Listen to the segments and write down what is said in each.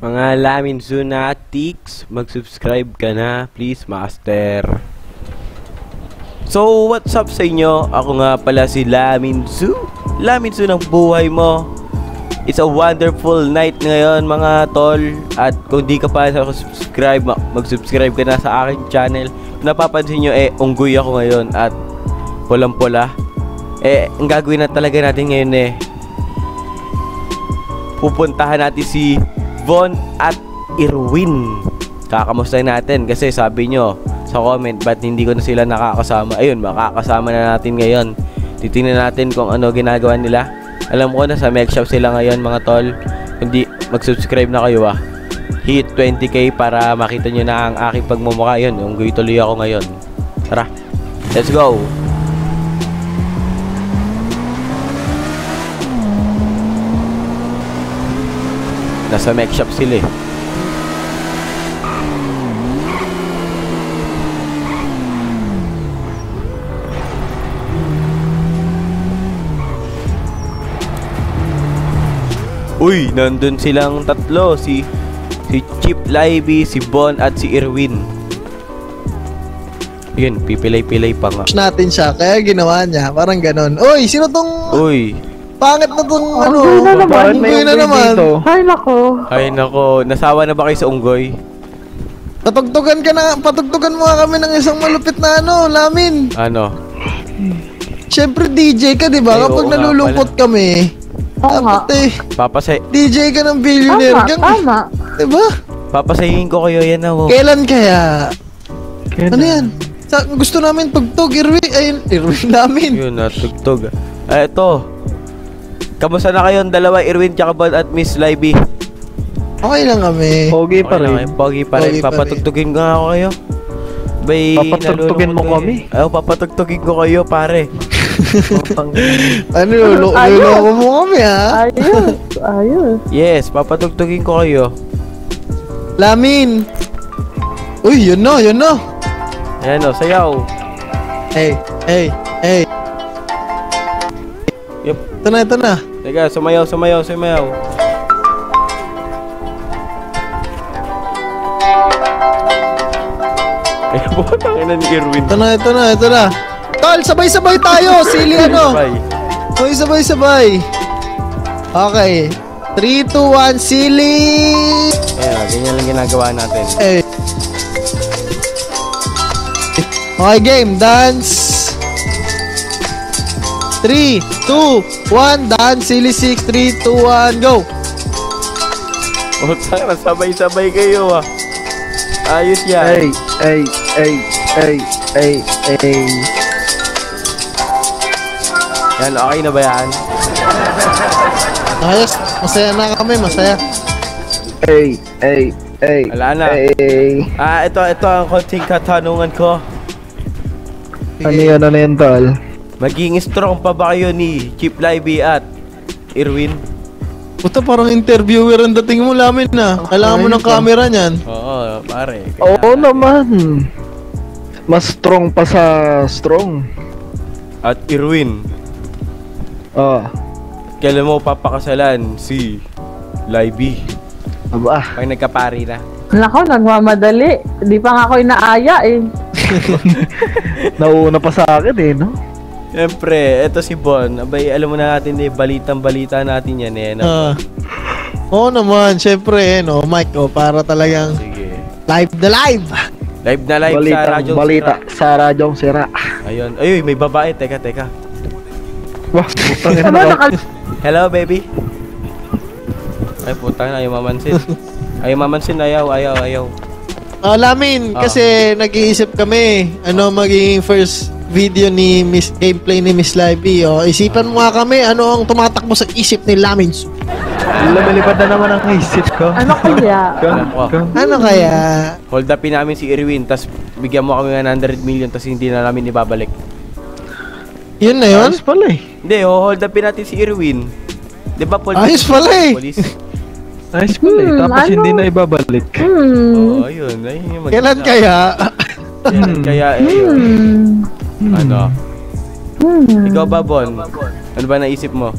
Mga Lamin Sunatics, mag-subscribe ka na, please, master. So, what's up sa inyo? Ako nga pala si Lamin Su. Lamin Su ng buhay mo. It's a wonderful night ngayon mga tol. At kung di ka pa sa subscribe, mag-subscribe ka na sa aking channel. Napapansin nyo, eh, unggoy ako ngayon at pulang-pula. Eh, ang gagawin na talaga natin ngayon eh, pupuntahan natin si Von at Irwin. Kakamustahin natin kasi sabi nyo sa comment ba't hindi ko na sila nakakasama. Ayun, makakasama na natin ngayon. Titingnan natin kung ano ginagawa nila. Alam ko na sa Shop sila ngayon mga tol. Hindi mag-subscribe na kayo ah. Hit 20k para makita nyo na ang aking pagmumukha. Yun, yung tuloy ako ngayon. Tara, let's go! Nasa mech shop sila eh. Uy, nandun silang tatlo. Si si Chip Libby, si Bon at si Irwin. Yun, pipilay-pilay pa nga. natin siya, kaya ginawa niya. Parang ganon. Uy, sino tong Uy, pangit na tong ano? Unggoy na naman. Bakit may na naman. Ay, nako. ay nako, nasawa na ba kayo sa unggoy? Patugtugan ka na, patugtugan mo nga kami ng isang malupit na ano, lamin. Ano? Siyempre DJ ka, di ba? Ay, Kapag oo nga nalulungkot kami, Oo nga. dapat eh, Papasay DJ ka ng billionaire. Tama, Gang, tama. di ba? papasayin ko kayo yan oh. Kailan kaya? Ano yan? Sa, gusto namin tugtog, Irwin, ay, Irwin namin. Yun, natugtog. Ah, eto. Kamusta na kayong dalawa, Irwin tsaka Bon at Miss Libby? Okay lang kami. Pogi pa Okay na rin. Pogi pa rin. Pogi pa rin. Papatugtugin ko nga ako kayo. Bay, Papatugtugin mo kami? eh. Oo, papatugtugin ko kayo, pare. Ano, lo, luloko mo kami ha? Ayos. Ayos. Yes, papatugtugin ko kayo. Lamin. Uy, yun no, yun no. Ayan o, sayaw. Hey, hey, hey. Yup. Ito na, ito na. Teka, sumayaw, sumayaw, sumayaw. Ay, butang ina ni Irwin. Ito na, ito na, ito na. Tol, sabay-sabay tayo. Sili ano. Sabay, sabay, sabay. Okay. 3, 2, 1, sili. Ayan, ganyan lang ginagawa natin. Eh. Okay, game. Dance. 3, 2, 1, dance. Sili 6, 3, 2, 1, go. Na, sabay-sabay kayo ah. Ayos yan. Ay, ay, ay, ay, ay, ay. Yan, okay na ba yan? Ayos. Masaya na kami, masaya. Ay, ay, ay. Wala na. Ay. Ah, ito, ito ang konting katanungan ko. Ano yan, ano yan, tol? Maging strong pa ba kayo ni Chip Libby at Irwin? Puta, parang interviewer ang dating mo lamin na. Kailangan mo ng camera niyan. Oo, pare. Oo naman. Mas strong pa sa strong. At Irwin, Oh, kailan mo papakasalan si Libby? aba. Pag nagkapari na. Nako, nagmamadali. Di pa nga ako inaaya eh. Nauna pa sa akin eh, no? Siyempre, eto si Bon. Abay, alam mo na natin eh, balitang-balita natin yan eh. No? Ah. Oo naman, syempre, eh, no, Mike, oh, para talagang Sige. live the live. Live na live sa Balita, Radyo balita sa radyong sira. Ayun. Ayun, may babae. Teka, teka. Wah, putang ina Ano, na. Hello, baby. Ay, putang na, ayaw mamansin. Ayaw mamansin, ayaw, ayaw, ayaw. Ah, lamin, Ah. kasi nag-iisip kami, ano magiging first video ni Miss gameplay ni Miss Libby. Oh, isipan mo nga kami, ano ang tumatakbo sa isip ni Lamin. Lumilipad na naman ang isip ko. Ano kaya? Ko. Ano kaya? Hold upin namin si Irwin, tas bigyan mo kami ng 100 million, tas hindi na namin ibabalik. Yun na yun? Ayos pala eh. Hindi, oh, hold upin natin si Irwin. Di ba, police? Ayos pala eh. Police. Ayos pala eh. Tapos ano? hindi na ibabalik. Hmm. Oo, oh, ayun. ayun yung maganda. Kailan kaya? Kailan kaya, ayun. Hmm. Ano? Hmm. Ikaw ba, Bon? Ano ba naisip mo?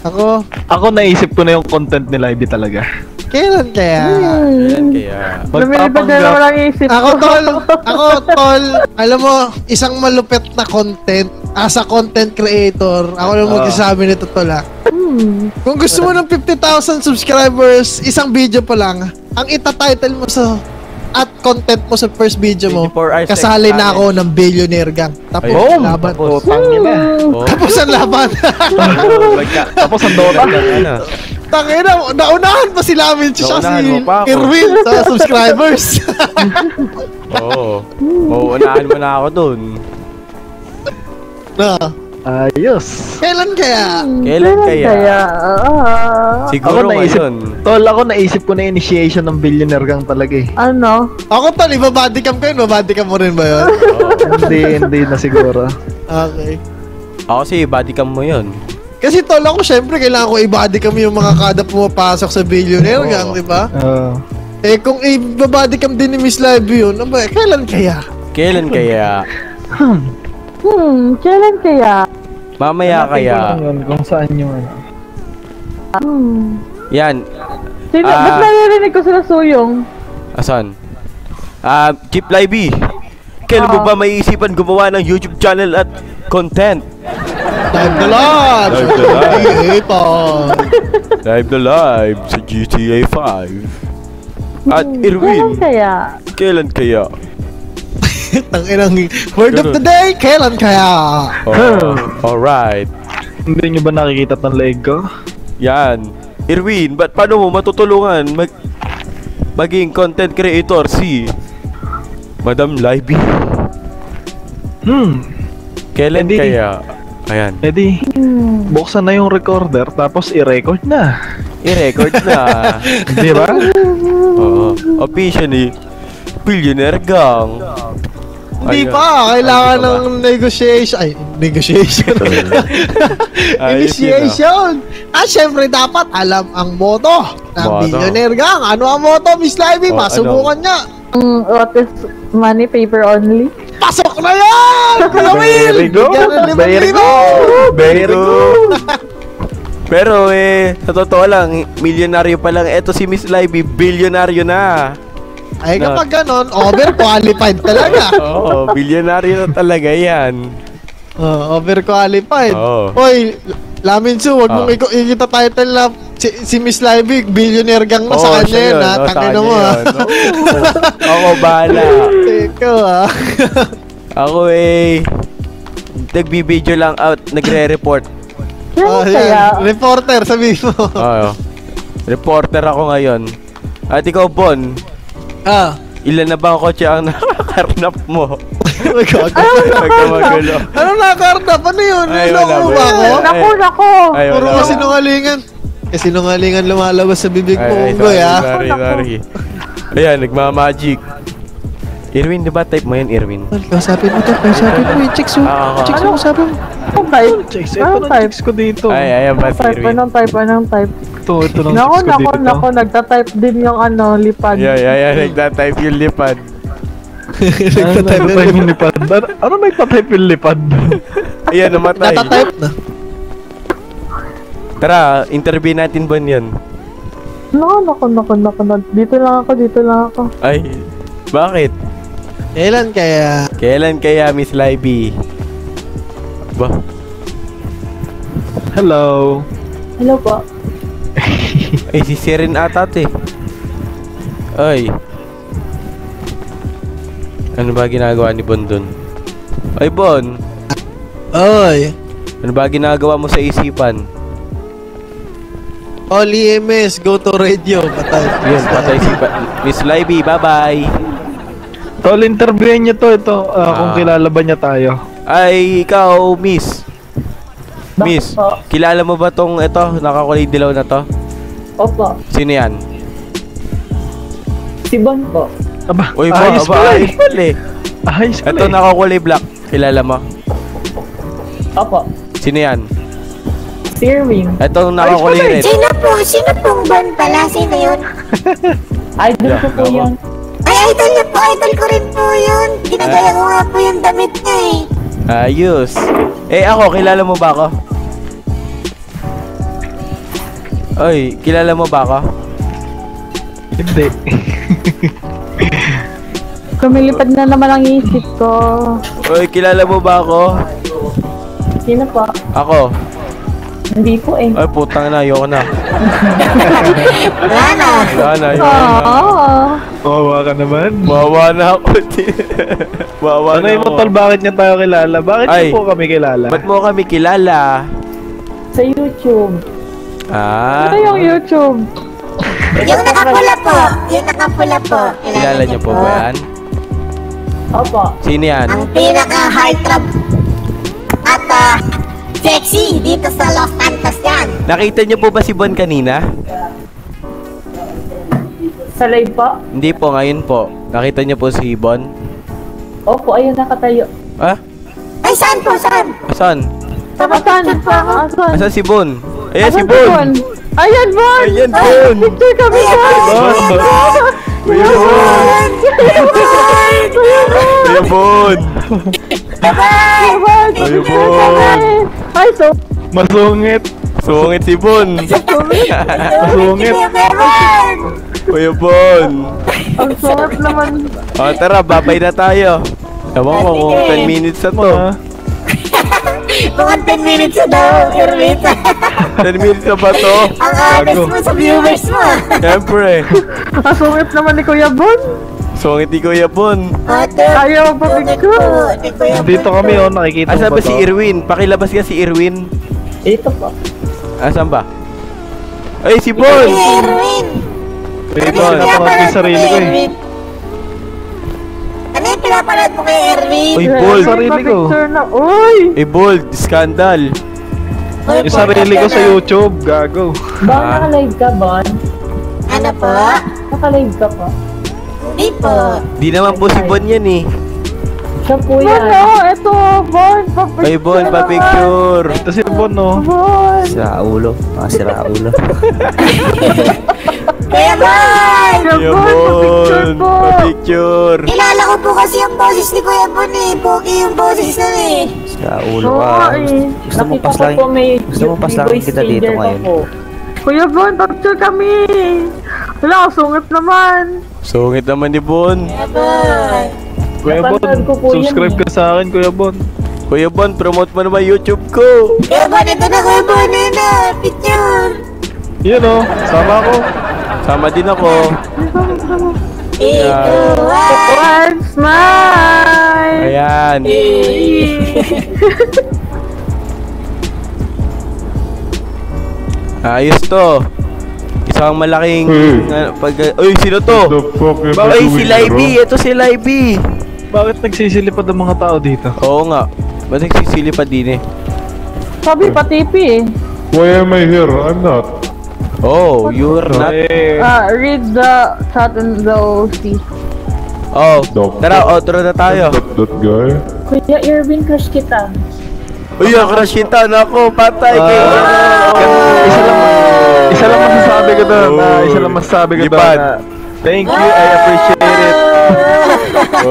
Ako, Ako naisip ko na yung content ni Libby talaga. Kailan kaya? Kailan kaya? Lumilipad na naman ang isip Ako ko. tol, ako tol, alam mo, isang malupit na content, as a content creator, ako lang Ah. magsasabi nito tol ah. Hmm. Kung gusto mo ng 50,000 subscribers, isang video pa lang, ang itatitle mo sa at content mo sa first video mo, 24 hours kasali na challenge. ako ng billionaire gang. Tapos Ayun. laban. Putang ina. Oh. Tapos ang laban. Tapos ang Dota. ano? Tangina, naunahan pa si Lamin siya si mo pa ako. Irwin sa subscribers. Oo. Mauunahan mo na ako dun. na, Ayos. kailan kaya? Kailan kaya? Ah, Siguro Ako naisip- ngayon. Tol, ako naisip ko na initiation ng billionaire gang talaga eh. ano? Ako tol, ibabadicam ko yun. Babadicam mo rin ba yun? Oo. hindi, hindi na siguro. Okay. Ako si bodycam mo yun. Kasi tol ako, syempre, kailangan ko i-bodycam yung mga kada pumapasok sa billionaire Oo. gang, di ba? Uh, Eh, kung i-bodycam din ni Miss Live yun, ano ba, kailan kaya? Kailan kaya? Hmm, kailan kaya? Mamaya kaya. kung saan yung ano. Hmm. Yan. Sino, Ah. ba't naririnig ko sila suyong? Asan? Ah, Chip Libby. Kailan mo Ah. ba may isipan gumawa ng YouTube channel at content? Live na live! Live na live. Live na live sa GTA 5. At Hmm, Irwin, Kailan kaya? kailan kaya? Tanginang word of the day, kailan kaya? Oh, alright. Hindi nyo ba nakikita ng leg ko? Yan. Irwin, ba't paano mo matutulungan mag maging content creator si Madam Libby? Hmm. Kailan Hindi. kaya? Ayan. Edi, Hmm. buksan na yung recorder tapos i-record na. I-record na. Di ba? Oo. Officially, Billionaire Gang. Hindi Ayun. pa, kailangan Ay, ng negotiation. Ay, negotiation. Initiation. Ah, syempre dapat alam ang moto ng Moto. billionaire gang. Ano ang moto, Miss Livy? Oh, Masubukan niya. Hmm, what is money paper only? Pasok na yan! Kuya Will! Very good. Very good. Very good. Pero eh, sa totoo lang, milyonaryo pa lang. Eto si Miss Libby, bilyonaryo na. Ay, No. kapag ganon, overqualified talaga. Oo, bilyonaryo na talaga yan. Oh, overqualified. Oo. Oy, Lamin Su, wag Oh. mong iko- ikita title na si, si Miss Livy, billionaire gang na sa Oo, kanya yun, yun. ha? Oo, sa Tangin mo, ha? yun. Ako bahala. Ikaw, ha? Ako eh, nagbibideo lang out, nagre-report. Oh, kaya? yan. Reporter, sabi mo. Oo. Reporter ako ngayon. At ikaw, Bon, ah. ilan na ba ang kotse ang nakakarnap mo? Oh my God. Huwag ka magulo. ano nakarnap? Ano yun? Ay, Niloko wala, mo ba ako? Naku, naku! Puro ka sinungalingan. Kasi sinungalingan lumalabas sa bibig mo, Unggoy, ha? sorry, sorry. Ayan, nagmamagic. Irwin, di ba type mo yan, Irwin? Kausapin mo to, kausapin mo yung chicks, oh. Ah, ako. Chicks, Ano? kausapin mo. Anong type? Checks, ito Anong na type? checks ko dito. Ay, ayan ba si Type, Irwin? anong type, anong type? Ito, ito na Naku, checks ko naku, dito. naku, nagta-type din yung ano, lipad. Ayan, ayan, ayan, nagtatype yung lipad. Ano nagtatype yung lipad? Ano, ano nagtatype yung lipad? Ayan, namatay. Natatype na. Tara, interview natin ba yan? Naku, naku, naku, naku, naku. Dito lang ako, dito lang ako. Ay, bakit? Kailan kaya? Kailan kaya, Miss Libby? Ba? Hello. Hello po. Ay, si Siren ata to eh. Ay. Ano ba ginagawa ni Bon dun? Ay, Bon. Oy. Ano ba ginagawa mo sa isipan? All EMS, go to radio. Patay. Yun, patay si Miss Libby. Bye-bye. Tol, interviewin niyo to. Ito, ah, kung kilala ba niya tayo. Ay, ikaw, Miss. Miss, kilala mo ba tong ito, nakakulay dilaw na to? Opo. Sino yan? Si Bon po. Aba, Uy, ba, ayos ba, pala eh. ayos pala eh. Ayos pala Ito eh. nakakulay black. Kilala mo? Opo. Sino yan? Si Irwin. Ito nakakulay red. Sino po? Sino pong ban pala? Sino yun? Idol ko po yun. Ay, idol niya po. Idol ko rin po yun. Ginagaya ko nga po yung damit niya eh. Ayos. Eh ako, kilala mo ba ako? Oy, kilala mo ba ako? Hindi. Kumilipad na naman ang isip ko. Uy, kilala mo ba ako? Sino po? Ako. Hindi po eh. Ay, putang na, ayoko na. Wala na. Wala na, ayoko na. Oo. Wawa ka naman. Wawa na ako. Wawa Ano na yung ako. tol, bakit niya tayo kilala? Bakit Ay. niyo po kami kilala? Ba't mo kami kilala? Sa YouTube. Ah, Ano yung YouTube? Yung nakapula po. Yung nakapula po. kilala niyo po ba yan? Opo. Sino yan? Ang pinaka-hard trap at ah, sexy dito sa Los Santos yan. Nakita niyo po ba si Bon kanina? Sa live po? Hindi po, ngayon po. Nakita niyo po si Bon? Opo, ayun nakatayo. Ah? Ay, saan po, saan? Asan? Asan? Asan? Asan si Bon? Ayan si Bon! Ayan, Bon! Ayan, Bon! Picture kami, Bon! Kuya Bon! Kuya Bon! Ayan, Bon! Ayun, Picture Bon. Ay, so... Masungit. Sungit si Bon! Masungit. Kuya Bon! Ang sarap naman. O tara, babay na tayo. Ewan ko kung 10 minutes na to. Mukhang 10 minutes na daw, Erwin. 10 minutes na ba to? Ang honest mo sa viewers mo. Siyempre. Ang sungit naman ni Kuya Bon. Sungit ni Kuya Bon. Ate, Ayaw pa picture. Dito kami oh, nakikita Asan mo ba ba si? Irwin? Pakilabas ka si Irwin. Ito po. Asan ba? Ay, si Bon! Dito, napanood ko yung sarili ko eh. Ano yung pinapanood mo kay Erwin? Uy, bold. Sarili ko. Na. Uy! Eh, bold. Scandal. Uy, Yung sarili ko sa YouTube, gago. Bon, Ah. naka-live ka, Bon? Ano po? Naka-live ka po. Hindi po. Di naman po si Bon yan eh. Siya po yan. Ano? Ito, Bon. Pa-picture Ay, Bon, pa-picture. Ito si Bon oh. Bon. Sira ulo. Mga sira ulo. Kuya Bon! Kuya Bon, pa-picture Bon. po. Pa-picture. Kilala ko po kasi yung boses ni Kuya Bon eh. Pogi yung boses nun eh. Sira ulo ka. eh. Gusto mo paslangin- gusto mo paslangin kita dito ngayon? Kuya Bon, picture kami. Wala, sungit naman. Sungit naman ni Bon. Kuya Bon. Kuya Bon, subscribe eh. ka sa akin, Kuya Bon. Kuya Bon, promote mo naman YouTube ko. Kuya Bon, ito na Kuya Bon. Ayun na, picture. Yun oh, sama ko. Sama din ako. Ito ah. One smile. Ayan. Ayos to. Isang malaking... ano, pag, Uy, sino to? Ay, si Libby. Ito si Libby. Bakit nagsisilipad ang mga tao dito? Oo nga. Ba't nagsisili pa din eh? Sabi pa TV eh. Why am I here? I'm not. Oh, you're not... Ah, read the chat in the OC. Oh, Dog. tara, outro na tayo. That, that guy? Kuya Irvin, crush kita. Uy, ang crush kita. Nako, patay kayo. isa lang, isa lang masasabi ko doon. ah, isa lang masasabi ko doon. Ah, Thank you, I appreciate it.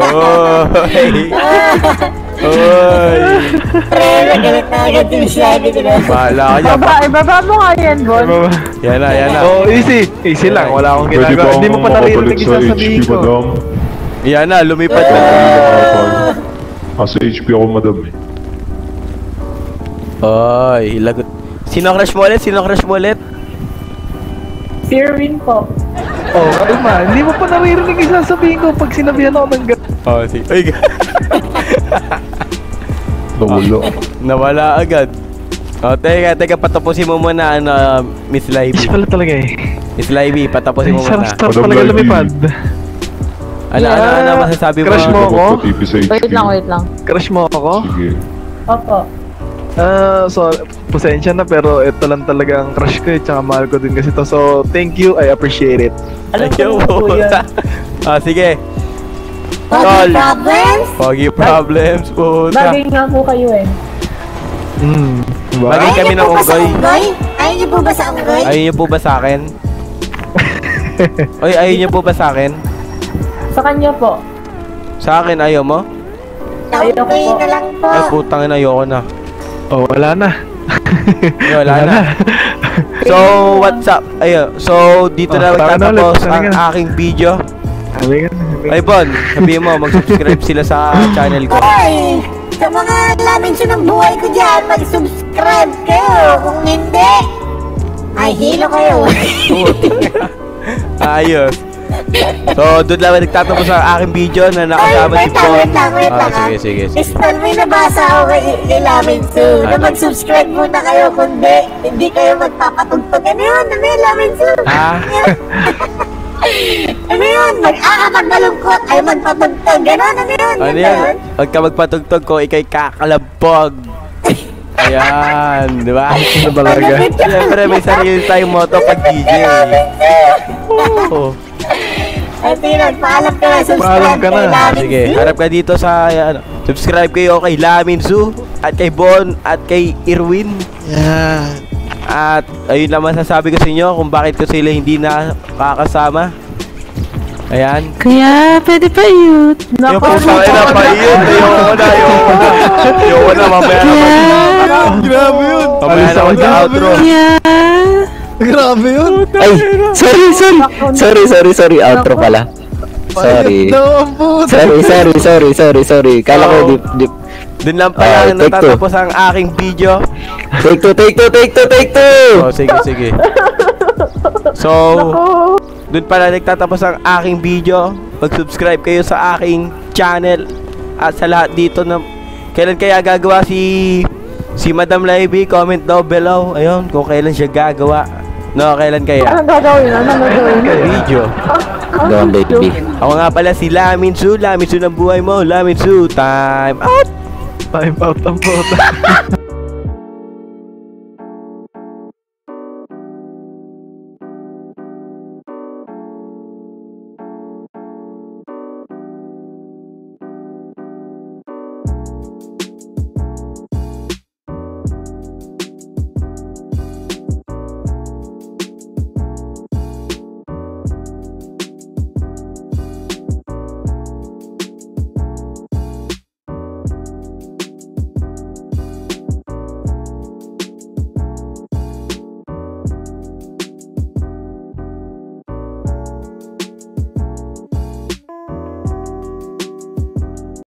Oy. Oy. Pre, nagalit na agad yung sabi ko na. Bahala ka dyan. Baba, ibaba mo nga yan, Bon. Yan na, yan na. Oh, easy. Easy lang. Wala akong Pwede ba ginagawa. Hindi mo pa naririnig makabalik yung sa sasabihin HP, ko. madam? Yan na, lumipad na. Ah, sa HP ako, madam eh. Oy, lagot. Sino crush mo ulit? Sino crush mo ulit? Irvin po. Oh, kalma. Hindi mo pa naririnig yung sasabihin ko pag sinabihan ako ng gano'n. Oh, si... Uy, Nawala. nawala agad. Oh, teka, teka, patapusin mo muna, ano, Miss Is Libby. pala talaga eh. Miss Libby, patapusin mo muna. Madam talaga lumipad. Ano, ano, ano, masasabi mo? Crush mo ako? Wait lang, wait lang. Crush mo ako? Sige. Opo. Ah, so, pasensya na pero ito lang talaga ang crush ko eh. Tsaka mahal ko din kasi to. So, thank you. I appreciate it. Alam Thank ko po yan. Ah, sige. Tol. problems? Foggy problems, puta. Bagay nga po kayo eh. Hmm. Diba? Bagay kami ng po ba unggoy. Ayaw niyo po ba sa unggoy? Ayaw niyo po ba sa akin? Oy, ayaw niyo po ba sa akin? Sa kanya po. Sa akin, ayaw mo? Ayaw ko unggoy po. na lang po. Ay, putang ina, ayoko na. Oh, wala na. Ay, wala na. So, what's up? Ayun. So, dito Oh, na na magtatapos ang na. aking video. Sabi ka. Ay, Bon, sabihin mo, mag-subscribe sila sa channel ko. Hoy! Sa mga lamin siya ng buhay ko dyan, mag-subscribe kayo. Kung hindi, ay hilo kayo. Ayos. So, doon lang nagtatapos ang aking video na nakasama si wait lang, Bon. wait lang, wait Ah, lang. sige, ah. sige, sige. Crystal, may nabasa ako kay, kay Lamin Su na Ano? mag-subscribe muna kayo kundi hindi kayo magpapatugtog. Ano yun? Ano yun, Lamin Su? Ah? ano yun? Mag-aakapag malungkot ay magpatugtog. Ganon, ano yun? Ano Yun? Huwag ka magpatugtog ko, ikay kakalabog. Ayan, di ba? Ano ba ka. Siyempre, may sarili tayong motto pag DJ. Oo. Ay, Pinag, paalam ka na. Subscribe Paalam ka kay na. Lamin Sige, Su. harap ka dito sa ano, subscribe kayo kay Lamin Su at kay Bon at kay Irwin. Yan. At ayun lang masasabi ko sa inyo kung bakit ko sila hindi nakakasama. Ayan. Kaya, pwede pa yun. Yung pusa ay na pa yun. Ayoko na, ayoko na. Ayoko na, mamaya na. Kaya, Grabe yun. Mamaya na mag-outro. kaya, Grabe yun. Ay, sorry, sorry. Sorry, sorry, sorry. Outro pala. Sorry. Sorry, sorry, sorry, sorry, sorry. Kala ko dip. Doon lang pala Ah, take two. natatapos ang aking video. Take two, take two, take two, take two! Oh, sige, sige. So, doon pala nagtatapos ang aking video. Mag-subscribe kayo sa aking channel at sa lahat dito na kailan kaya gagawa si si Madam Livey, comment down below. Ayun, kung kailan siya gagawa. No, kailan kaya? anong gagawin? Anong gagawin? Video. On, baby. Ako nga pala si Lamin Su, Lamin Su ng buhay mo, Lamin Su, time out! Time out ang puta.